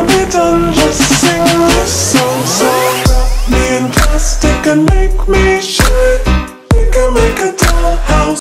I'll be done just sing this song wrap me in plastic and make me shine. We can make a